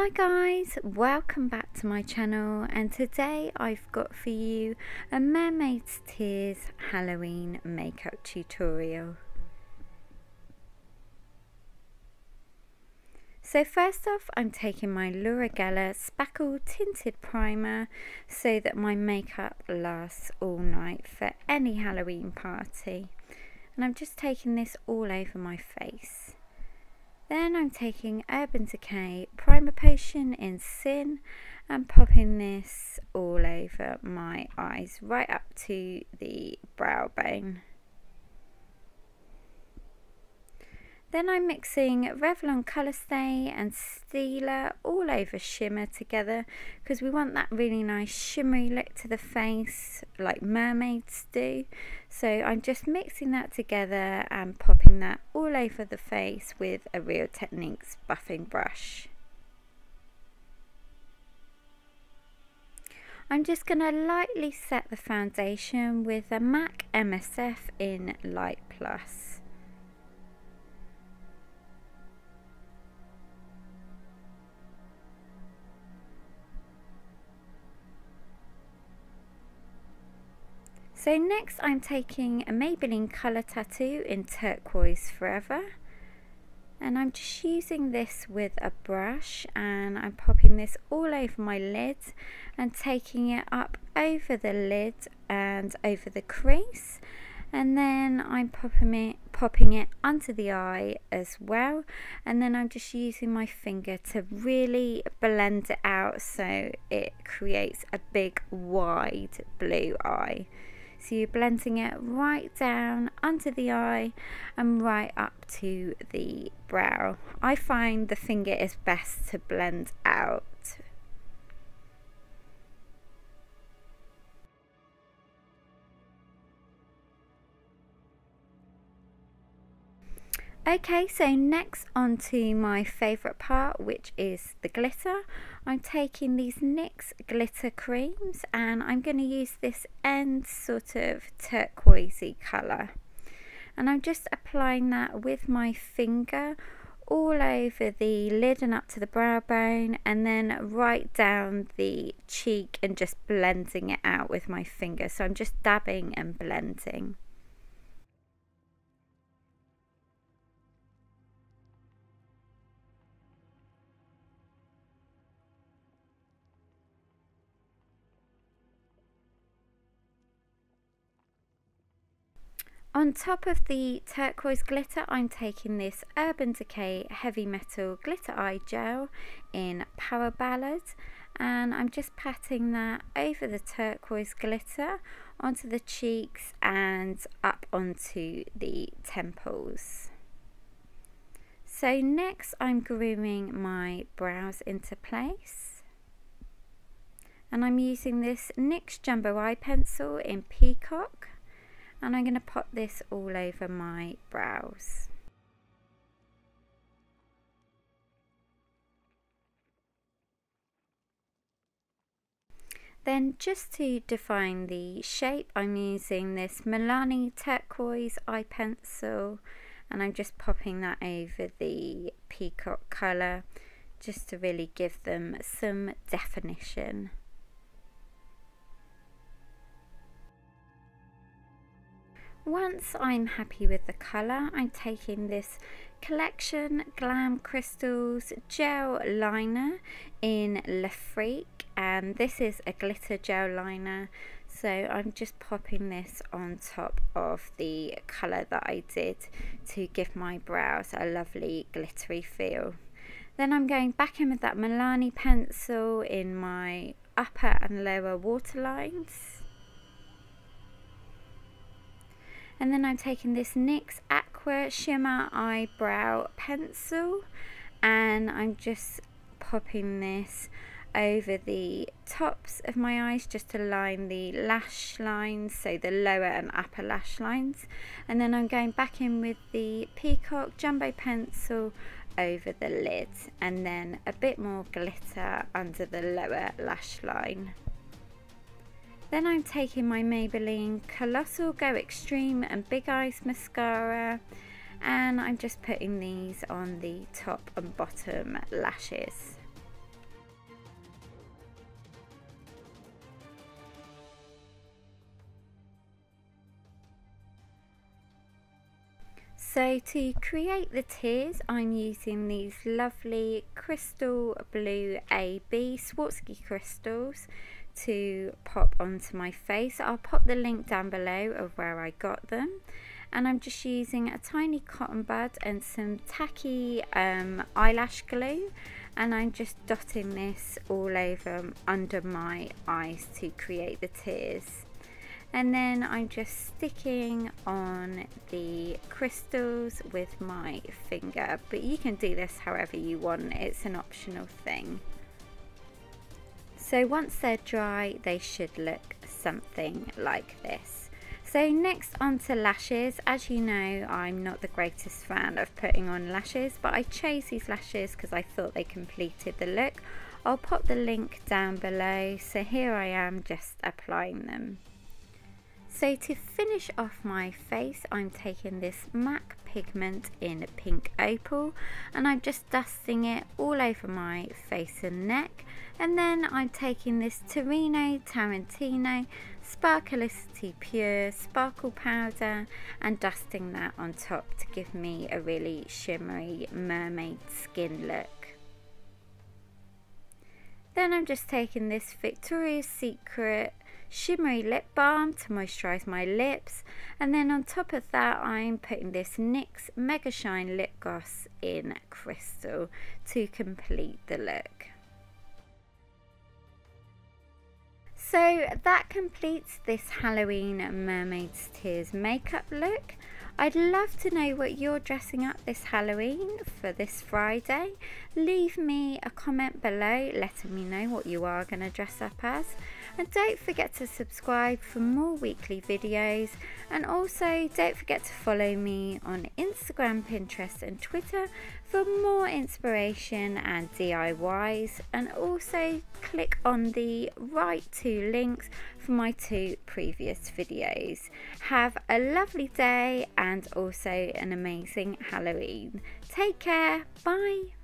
Hi guys, welcome back to my channel and today I've got for you a Mermaid's Tears Halloween makeup tutorial. So first off I'm taking my Laura Geller Spackle Tinted Primer so that my makeup lasts all night for any Halloween party. And I'm just taking this all over my face. Then I'm taking Urban Decay Primer Potion in Sin and popping this all over my eyes right up to the brow bone. Then I'm mixing Revlon Colorstay and Stila all over shimmer together because we want that really nice shimmery look to the face like mermaids do. So I'm just mixing that together and popping that all over the face with a Real Techniques buffing brush. I'm just going to lightly set the foundation with a MAC MSF in Light Plus. So next I'm taking a Maybelline Colour Tattoo in Turquoise Forever. And I'm just using this with a brush and I'm popping this all over my lid and taking it up over the lid and over the crease. And then I'm popping it popping it under the eye as well. And then I'm just using my finger to really blend it out so it creates a big wide blue eye so you're blending it right down under the eye and right up to the brow. I find the finger is best to blend out. Okay, so next on to my favourite part, which is the glitter. I'm taking these NYX glitter creams and I'm going to use this end sort of turquoisey colour. And I'm just applying that with my finger all over the lid and up to the brow bone and then right down the cheek and just blending it out with my finger. So I'm just dabbing and blending. On top of the turquoise glitter, I'm taking this Urban Decay Heavy Metal Glitter Eye Gel in Power Ballad and I'm just patting that over the turquoise glitter onto the cheeks and up onto the temples. So next I'm grooming my brows into place and I'm using this NYX Jumbo Eye Pencil in Peacock and I'm going to pop this all over my brows. Then just to define the shape I'm using this Milani turquoise eye pencil and I'm just popping that over the peacock colour just to really give them some definition. Once I'm happy with the colour, I'm taking this Collection Glam Crystals Gel Liner in Le Freak and this is a glitter gel liner so I'm just popping this on top of the colour that I did to give my brows a lovely glittery feel. Then I'm going back in with that Milani pencil in my upper and lower waterlines and then I'm taking this NYX Aqua Shimmer Eyebrow Pencil and I'm just popping this over the tops of my eyes just to line the lash lines so the lower and upper lash lines and then I'm going back in with the Peacock Jumbo Pencil over the lid and then a bit more glitter under the lower lash line. Then I'm taking my Maybelline Colossal Go Extreme and Big Eyes Mascara and I'm just putting these on the top and bottom lashes. So to create the tears I'm using these lovely crystal blue AB Swarovski crystals to pop onto my face. I'll pop the link down below of where I got them. And I'm just using a tiny cotton bud and some tacky um, eyelash glue. And I'm just dotting this all over under my eyes to create the tears and then I'm just sticking on the crystals with my finger but you can do this however you want it's an optional thing so once they're dry they should look something like this. So next onto lashes. As you know I'm not the greatest fan of putting on lashes but I chose these lashes because I thought they completed the look. I'll pop the link down below. So here I am just applying them so to finish off my face, I'm taking this MAC pigment in Pink Opal and I'm just dusting it all over my face and neck. And then I'm taking this Tarina Tarantino Sparklicity Pure Sparkle Powder and dusting that on top to give me a really shimmery mermaid skin look. Then I'm just taking this Victoria's Secret shimmery lip balm to moisturize my lips and then on top of that I'm putting this NYX Mega Shine lip gloss in crystal to complete the look. So that completes this Halloween Mermaid's Tears makeup look. I'd love to know what you're dressing up this Halloween for this Friday. Leave me a comment below letting me know what you are going to dress up as. And don't forget to subscribe for more weekly videos. And also don't forget to follow me on Instagram, Pinterest and Twitter for more inspiration and DIYs. And also click on the right two links for my two previous videos. Have a lovely day and also an amazing Halloween. Take care. Bye.